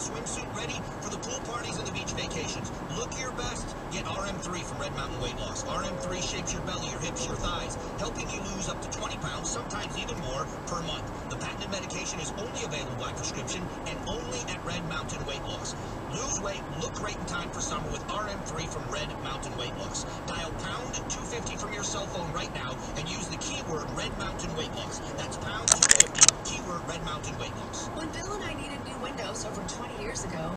swimsuit ready for the pool parties and the beach vacations. Look your best. Get RM3 from Red Mountain Weight Loss. RM3 shapes your belly, your hips, your thighs, helping you lose up to 20 pounds, sometimes even more, per month. The patented medication is only available by prescription and only at Red Mountain Weight Loss. Lose weight, look great in time for summer with RM3 from Red Mountain Weight Loss. Dial pound 250 from your cell phone right now and use the keyword Red Mountain Weight Loss. That's pound 250, keyword Red Mountain Weight Loss. When Bill and Over 20 years ago,